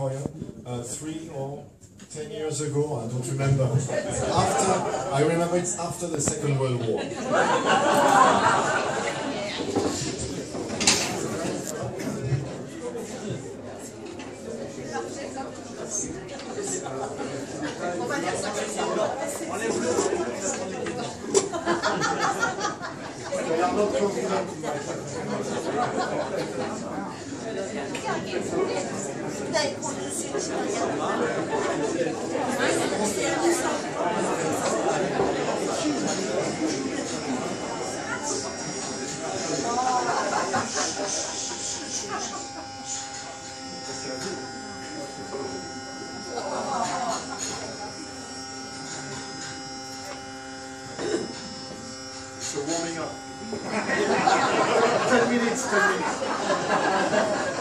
Uh, three or ten years ago. I don't remember. After I remember it's after the Second World War. So warming up. ten minutes, ten minutes.